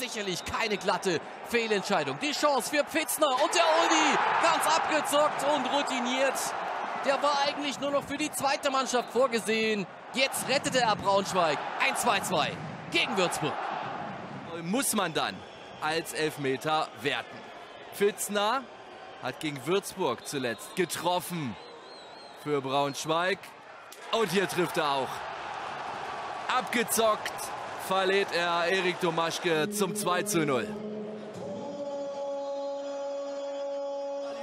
sicherlich keine glatte Fehlentscheidung. Die Chance für Pfitzner und der Uli ganz abgezockt und routiniert. Der war eigentlich nur noch für die zweite Mannschaft vorgesehen. Jetzt rettete er Braunschweig. Ein 2-2 gegen Würzburg. Muss man dann als Elfmeter werten. Pfitzner hat gegen Würzburg zuletzt getroffen für Braunschweig. Und hier trifft er auch. Abgezockt verlädt er Erik Domaschke zum 2 zu 0.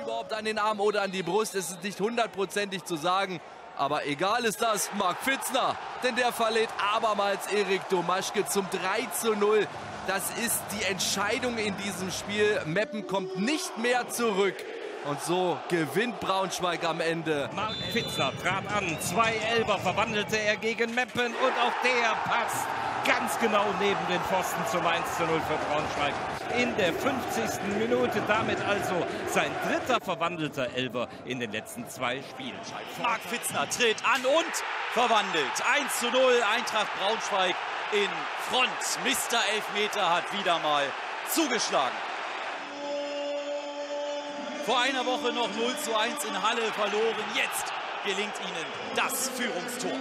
Überhaupt an den Arm oder an die Brust ist es nicht hundertprozentig zu sagen. Aber egal ist das, Marc Pfitzner, denn der verlädt abermals Erik Domaschke zum 3 zu 0. Das ist die Entscheidung in diesem Spiel. Meppen kommt nicht mehr zurück. Und so gewinnt Braunschweig am Ende. Marc Pfitzner trat an. Zwei Elber verwandelte er gegen Meppen. Und auch der passt ganz genau neben den Pfosten zum 1 zu 0 für Braunschweig. In der 50. Minute damit also sein dritter verwandelter Elber in den letzten zwei Spielen. Marc Pfitzner tritt an und verwandelt. 1 zu 0 Eintracht Braunschweig in Front. Mr. Elfmeter hat wieder mal zugeschlagen. Vor einer Woche noch 0 zu 1 in Halle verloren. Jetzt gelingt ihnen das Führungstor.